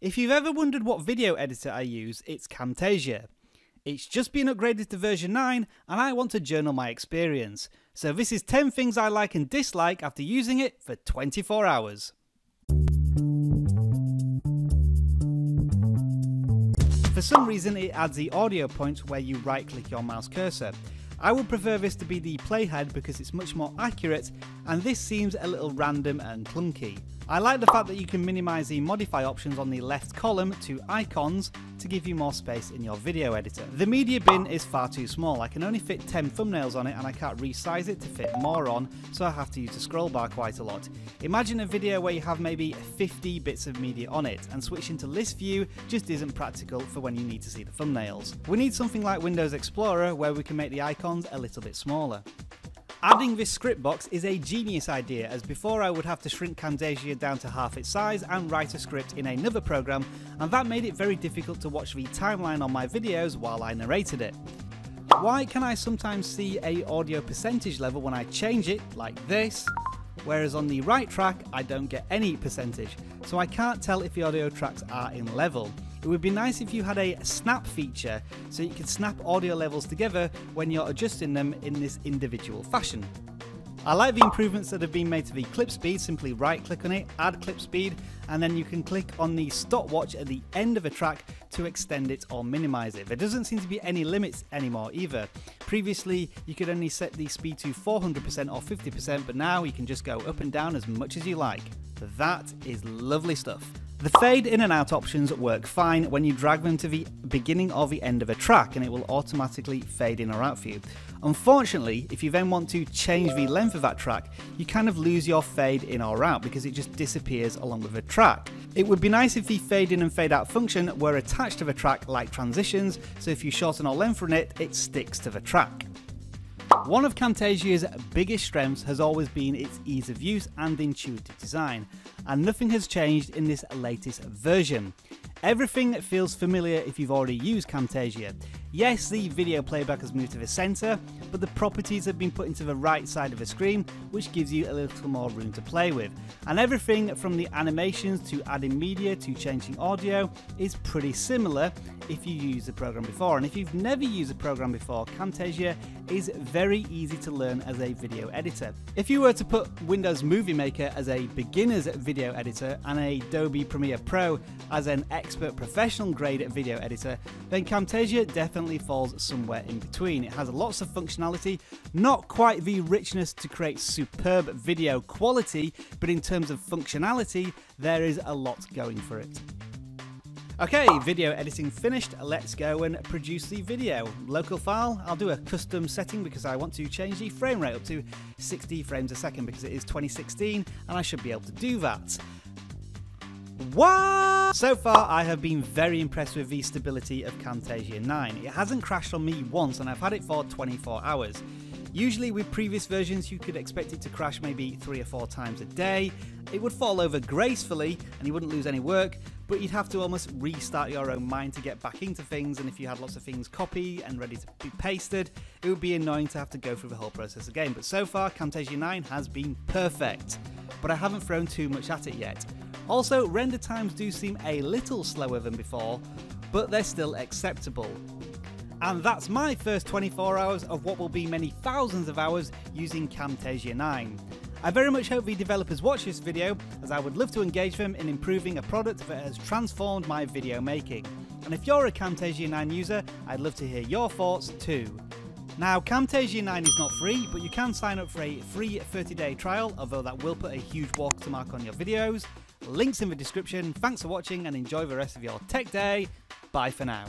If you've ever wondered what video editor I use, it's Camtasia. It's just been upgraded to version 9 and I want to journal my experience. So this is 10 things I like and dislike after using it for 24 hours. For some reason it adds the audio point where you right click your mouse cursor. I would prefer this to be the playhead because it's much more accurate and this seems a little random and clunky. I like the fact that you can minimise the modify options on the left column to icons to give you more space in your video editor. The media bin is far too small, I can only fit 10 thumbnails on it and I can't resize it to fit more on, so I have to use the scroll bar quite a lot. Imagine a video where you have maybe 50 bits of media on it, and switching to list view just isn't practical for when you need to see the thumbnails. We need something like Windows Explorer where we can make the icons a little bit smaller. Adding this script box is a genius idea as before I would have to shrink Camtasia down to half its size and write a script in another program and that made it very difficult to watch the timeline on my videos while I narrated it. Why can I sometimes see a audio percentage level when I change it, like this, whereas on the right track I don't get any percentage, so I can't tell if the audio tracks are in level. It would be nice if you had a snap feature so you could snap audio levels together when you're adjusting them in this individual fashion. I like the improvements that have been made to the clip speed, simply right click on it, add clip speed, and then you can click on the stopwatch at the end of a track to extend it or minimize it. There doesn't seem to be any limits anymore either. Previously, you could only set the speed to 400% or 50%, but now you can just go up and down as much as you like. That is lovely stuff. The fade in and out options work fine when you drag them to the beginning or the end of a track and it will automatically fade in or out for you. Unfortunately, if you then want to change the length of that track, you kind of lose your fade in or out because it just disappears along with the track. It would be nice if the fade in and fade out function were attached to the track like transitions, so if you shorten or lengthen it, it sticks to the track. One of Camtasia's biggest strengths has always been its ease of use and intuitive design, and nothing has changed in this latest version. Everything feels familiar if you've already used Camtasia. Yes, the video playback has moved to the centre, but the properties have been put into the right side of the screen, which gives you a little more room to play with. And everything from the animations to adding media to changing audio is pretty similar if you use the program before. And if you've never used the program before, Camtasia is very easy to learn as a video editor. If you were to put Windows Movie Maker as a beginner's video editor and Adobe Premiere Pro as an expert professional grade video editor, then Camtasia definitely falls somewhere in between. It has lots of functionality, not quite the richness to create superb video quality, but in terms of functionality, there is a lot going for it. Okay, video editing finished. Let's go and produce the video. Local file, I'll do a custom setting because I want to change the frame rate up to 60 frames a second because it is 2016 and I should be able to do that. What? So far, I have been very impressed with the stability of Camtasia 9. It hasn't crashed on me once and I've had it for 24 hours. Usually with previous versions you could expect it to crash maybe three or four times a day. It would fall over gracefully and you wouldn't lose any work, but you'd have to almost restart your own mind to get back into things and if you had lots of things copied and ready to be pasted, it would be annoying to have to go through the whole process again. But so far Camtasia 9 has been perfect, but I haven't thrown too much at it yet. Also, render times do seem a little slower than before, but they're still acceptable. And that's my first 24 hours of what will be many thousands of hours using Camtasia 9. I very much hope the developers watch this video as I would love to engage them in improving a product that has transformed my video making. And if you're a Camtasia 9 user, I'd love to hear your thoughts too. Now, Camtasia 9 is not free, but you can sign up for a free 30 day trial, although that will put a huge watermark on your videos. Links in the description. Thanks for watching and enjoy the rest of your tech day. Bye for now.